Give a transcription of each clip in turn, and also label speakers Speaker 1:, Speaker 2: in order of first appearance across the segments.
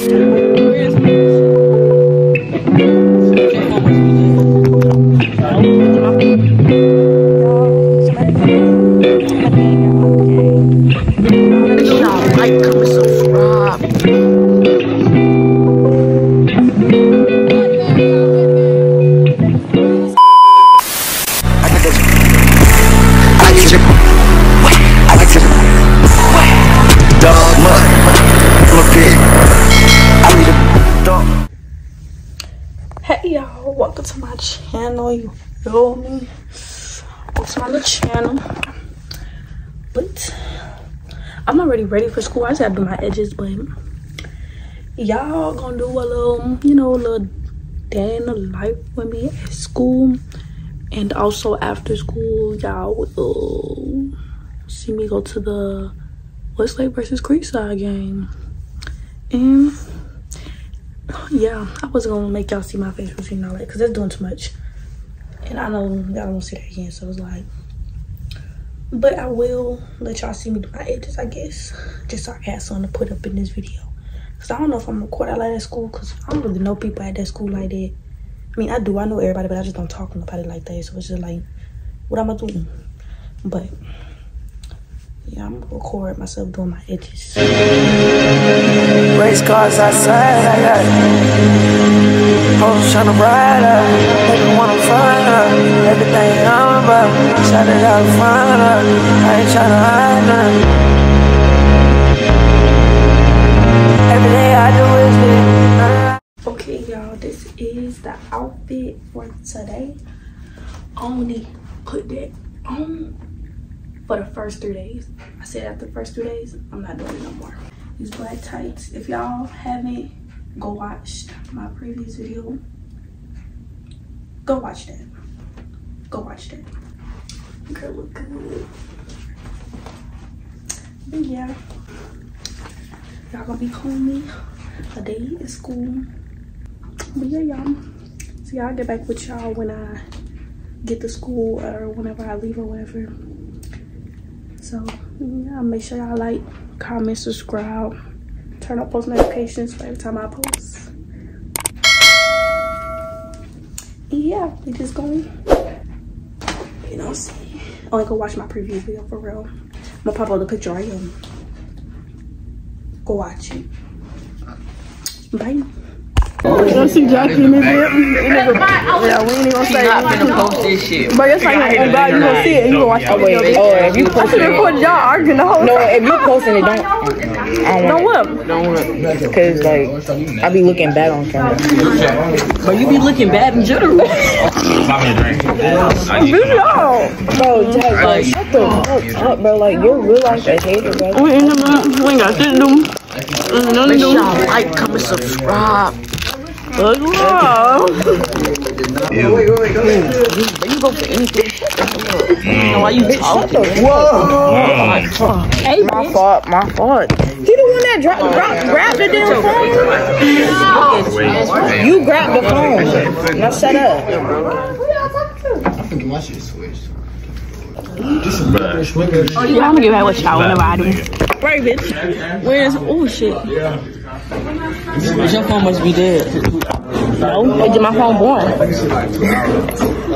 Speaker 1: Like, channel. But I'm already ready for school. I just have to do my edges, but y'all gonna do a little, you know, a little day in the life with me at school. And also after school, y'all will uh, see me go to the Westlake versus Creekside game. And yeah, I wasn't gonna make y'all see my face routine and all that because that's doing too much. And I know y'all don't see that again, so it's like, but I will let y'all see me do my edges, I guess, just so I have something to put up in this video. Cause I don't know if I'm gonna record out like that at school, cause I don't really know people at that school like that. I mean, I do, I know everybody, but I just don't talk to nobody like that. So it's just like, what am I doing? But yeah, I'm gonna record myself doing my edges.
Speaker 2: Race cars outside. I got hoes tryna ride up. Baby wanna find her. Everything I'm about. Shout it out, find her. I ain't tryna hide none. Every day I do is live.
Speaker 1: Okay, y'all, this is the outfit for today. Only put that on for the first three days. I said after the first three days, I'm not doing it no more. These black tights. If y'all haven't, go watch my previous video. Go watch that. Go watch that. Girl, look good. But yeah, y'all gonna be calling me a day at school. But yeah, y'all. So y'all get back with y'all when I get to school or whenever I leave or whatever. So yeah, make sure y'all like, comment, subscribe, turn on post notifications for every time I post. And yeah, we just going, you know, see. Only go watch my previous video for real. I'm gonna pop up the picture right here. Go watch it. Bye. Let's see Jackie in this Yeah, we ain't even gonna say
Speaker 3: not finna post this shit.
Speaker 1: But it's like, oh God, you gonna see it and you gonna watch the video.
Speaker 3: oh, if you
Speaker 1: I
Speaker 3: post
Speaker 1: should have
Speaker 3: it,
Speaker 1: put y'all arguing the whole
Speaker 3: no, if you posting it, don't, I
Speaker 1: No
Speaker 3: don't want
Speaker 1: what?
Speaker 3: it. Don't want. Cause like, I be looking bad on camera. But you be looking bad in general.
Speaker 1: Bitch.
Speaker 3: Bro, Jack, like, shut the fuck up, bro. Like, you're real life a hater, bro.
Speaker 1: We in the we ain't got shit to do. There's nothing to
Speaker 3: Make
Speaker 1: do.
Speaker 3: Sure y'all like, comment, subscribe.
Speaker 1: Let's go.
Speaker 3: But you go for anything. Up. You know why you talk? Hey, my fault, my fault. He the one that dra- gra- grabbed the damn phone. You grabbed the phone. Now shut up.
Speaker 1: Yeah, I'm gonna get back with y'all whenever I do. Right, bitch. Where's oh shit?
Speaker 3: Your phone must be dead.
Speaker 1: No, I did my phone born.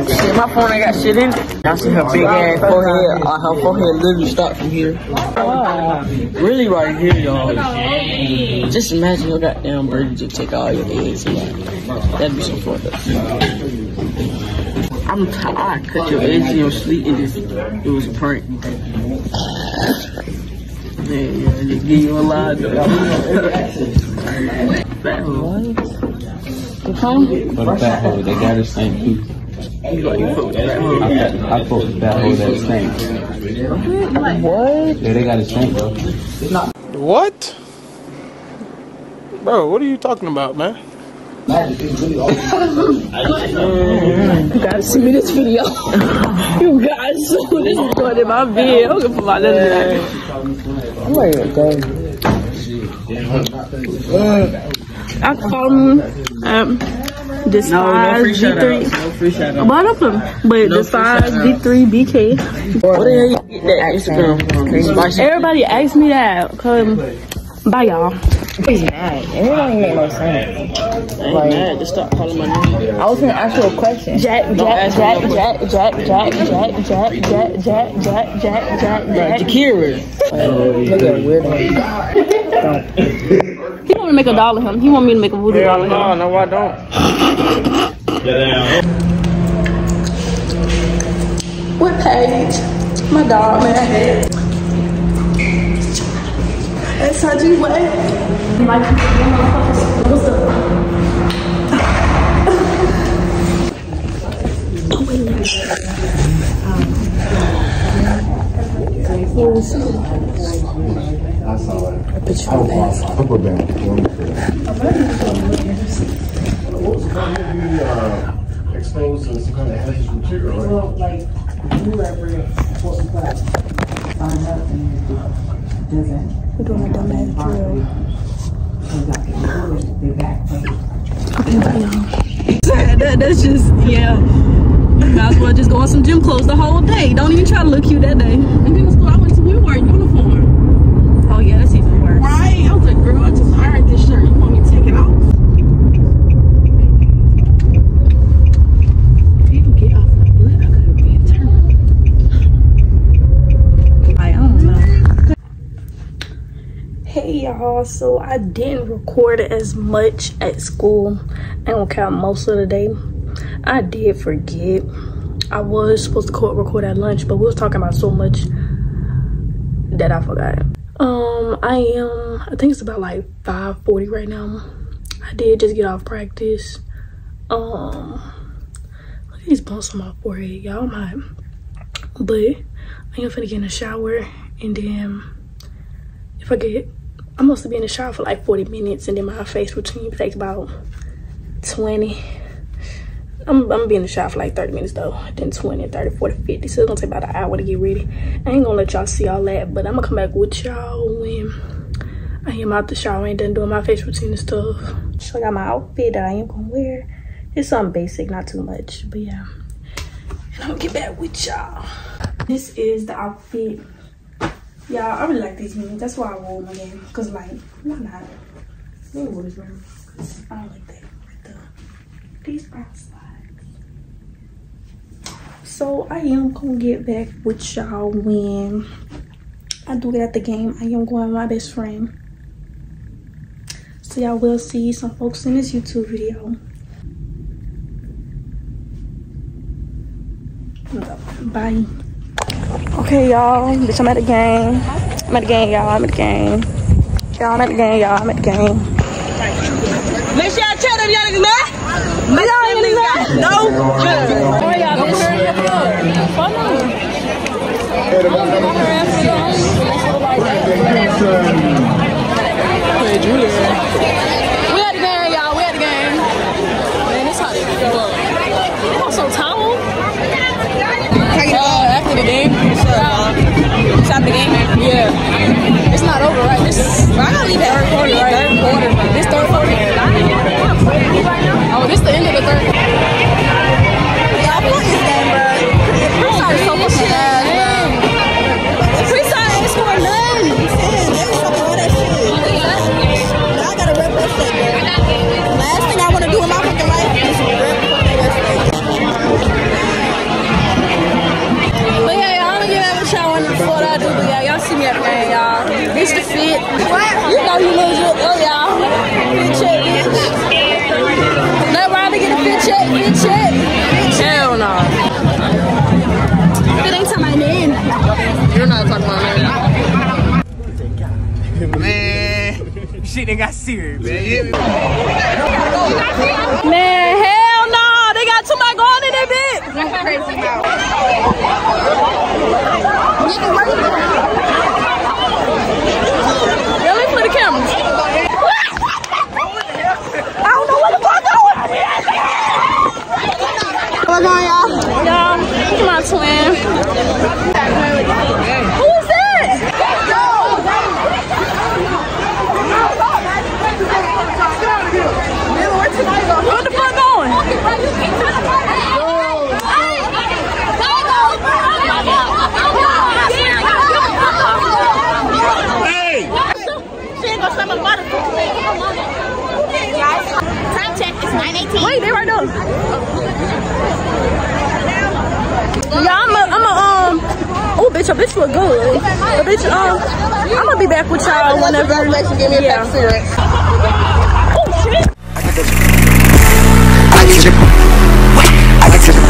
Speaker 3: Shit, my phone ain't got shit in it. Y'all see her big ass forehead. Uh, her forehead literally start from here. Really right here, y'all. Just imagine your goddamn bird just take all your eggs. That'd be so fucked up. I'm tired. I cut your eggs in your sleep. It it was a prank. Yeah, yeah, just give you a lie. What? The phone?
Speaker 4: For the fat hole, they got a
Speaker 3: with that hoe.
Speaker 4: I, I fuck fat hole that stank.
Speaker 3: What?
Speaker 4: Yeah, they got a stank though.
Speaker 5: What? Bro, what are you talking about, man?
Speaker 1: You gotta see me this video. you guys, so this is going in my vid. I'm gonna my letter there.
Speaker 3: I'm ready to.
Speaker 1: I come um the size
Speaker 3: free shout
Speaker 1: B3.
Speaker 3: out. No free shout out.
Speaker 1: But of them, but the size B3 BK.
Speaker 3: What the hell you get that Instagram from?
Speaker 1: Everybody asked me that. Come, bye y'all.
Speaker 6: He's mad. It don't even make no sense.
Speaker 3: I ain't mad. Just stop calling my name.
Speaker 6: I was gonna ask you a question.
Speaker 1: Jack, Jack, Jack, Jack, Jack, Jack, Jack, Jack, Jack, Jack, Jack, Jack, Jack, Jack,
Speaker 3: Right, Jakira.
Speaker 6: Look at weird one.
Speaker 1: He want me to make a doll of him. He want me to make a voodoo doll
Speaker 3: Hell
Speaker 1: of
Speaker 3: no,
Speaker 1: him.
Speaker 3: no, I don't. Get down.
Speaker 1: What page? My dog, man. And so I what? Motherfuckers. Up? Wait I saw it. I put you on the I'm going to be,
Speaker 7: exposed to some kind of hazardous material, right?
Speaker 1: Well, like, whoever read read sports class, and it doesn't we're doing a dumbass drill. That, that's just, yeah. Might as well just go on some gym clothes the whole day. Don't even try to look cute that day.
Speaker 8: And then the school I went to, we uniform.
Speaker 1: Oh, yeah, that's even worse.
Speaker 8: Right? I was like, girl, I just ironed this shirt. You want me to take it off? People get off my butt. I could have been turned.
Speaker 1: I don't know. Hey y'all, so I didn't record as much at school. I don't count most of the day. I did forget. I was supposed to record at lunch, but we was talking about so much that I forgot. Um, I am. I think it's about like 5:40 right now. I did just get off practice. Um, look at these bumps on my forehead, y'all. I'm. But I am finna get in the shower and then if I get I'm supposed to be in the shower for like 40 minutes and then my face routine takes about 20. I'm, I'm gonna be in the shower for like 30 minutes though, then 20, 30, 40, 50. So it's gonna take about an hour to get ready. I ain't gonna let y'all see all that, but I'm gonna come back with y'all when I am out the shower and done doing my face routine and stuff. So I got my outfit that I am gonna wear. It's something basic, not too much, but yeah. And I'm gonna get back with y'all. This is the outfit yeah, I really like these minis. That's why I wore them again. Cause like, why not? Me wear this. 'Cause I don't like that with the these brown slides. So I am gonna get back with y'all when I do get at the game. I am going with my best friend. So y'all will see some folks in this YouTube video. Bye. Okay, y'all. Bitch, I'm at the game. I'm at the game, y'all. I'm at the game. Y'all, I'm at the game, y'all. I'm at the game.
Speaker 8: Make sure y'all tell them y'all niggas. Make y'all niggas. No.
Speaker 1: Y'all, bitch.
Speaker 8: We
Speaker 9: shit
Speaker 10: done got serious, man. You hear me?
Speaker 8: Man, hell no. They got too much going in that bitch. That's crazy Yeah, let me play the cameras. I don't know what the fuck going on. What's on, y'all? Y'all, look at my twin. Who is that? What the fuck going?
Speaker 1: Wait, they right there. Yeah, I'm a, I'm a, um, oh, bitch, a bitch look good. A bitch, um, I'm gonna be back with y'all whenever.
Speaker 8: Give me a
Speaker 1: Yeah. Oh, shit.
Speaker 11: I get your